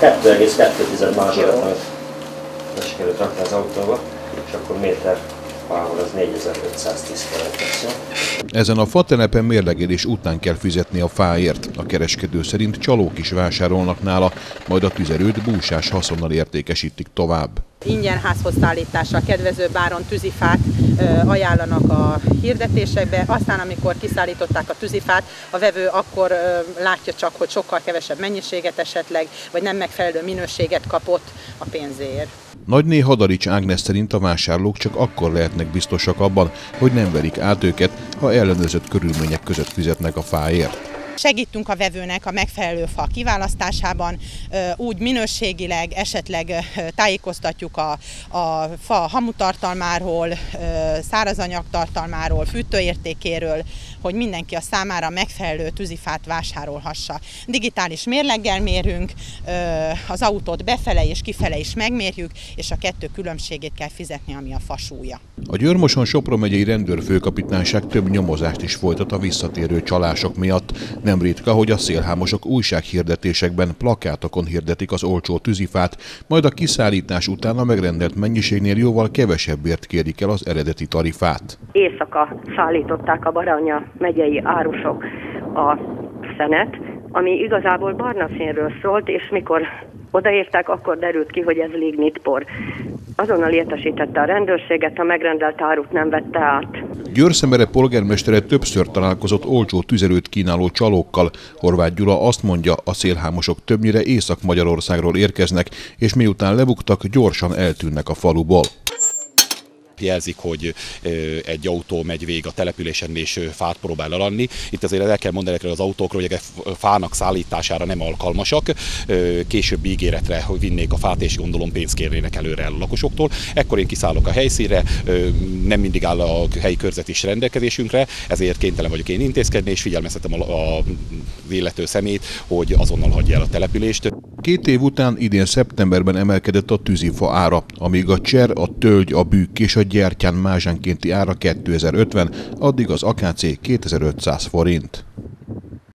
2,2 másodperc sikerült rakni az autóba, és akkor méter fával az 4510 keretesz. Ezen a fatelepen mérlegelés után kell fizetni a fáért. A kereskedő szerint csalók is vásárolnak nála, majd a tüzelőt búsás haszonnal értékesítik tovább. Ingyen házhoz szállításra kedvező báron tűzifát ajánlanak a hirdetésekbe, aztán amikor kiszállították a tűzifát, a vevő akkor látja csak, hogy sokkal kevesebb mennyiséget esetleg, vagy nem megfelelő minőséget kapott a pénzért. Nagyné Hadarics Ágnes szerint a vásárlók csak akkor lehetnek biztosak abban, hogy nem verik át őket, ha ellenőrzött körülmények között fizetnek a fáért. Segítünk a vevőnek a megfelelő fa kiválasztásában, úgy minőségileg esetleg tájékoztatjuk a, a fa hamutartalmáról, szárazanyag tartalmáról, fűtőértékéről, hogy mindenki a számára megfelelő tűzifát vásárolhassa. Digitális mérleggel mérünk, az autót befele és kifele is megmérjük, és a kettő különbségét kell fizetni, ami a fasúja. A Györmoson Sopron megyei rendőrfőkapitányság több nyomozást is folytat a visszatérő csalások miatt. Nem ritka, hogy a szélhámosok újsághirdetésekben, plakátokon hirdetik az olcsó tűzifát, majd a kiszállítás után a megrendelt mennyiségnél jóval kevesebbért kérik el az eredeti tarifát. Éjszaka szállították a Baranya megyei árusok a szenet, ami igazából barna színről szólt, és mikor odaértek, akkor derült ki, hogy ez lignitpor. Azonnal értesítette a rendőrséget, a megrendelt árut nem vette át. Győrszemere polgármestere többször találkozott olcsó tüzelőt kínáló csalókkal. Horváth Gyula azt mondja, a szélhámosok többnyire Észak-Magyarországról érkeznek, és miután lebuktak, gyorsan eltűnnek a faluból jelzik, hogy egy autó megy végig a településen és fát próbál eladni. Itt azért el kell mondani hogy az autókról, hogy a fának szállítására nem alkalmasak. Későbbi ígéretre, hogy vinnék a fát, és gondolom pénzt kérnének előre el a lakosoktól. Ekkor én kiszállok a helyszínre, nem mindig áll a helyi körzet is rendelkezésünkre, ezért kénytelen vagyok én intézkedni, és figyelmeztetem a, a illető szemét, hogy azonnal hagyja el a települést. Két év után idén szeptemberben emelkedett a tűzifa ára, amíg a cser, a tölgy, a bükk és a gyertyán mázsánkénti ára 2050, addig az akácé 2500 forint.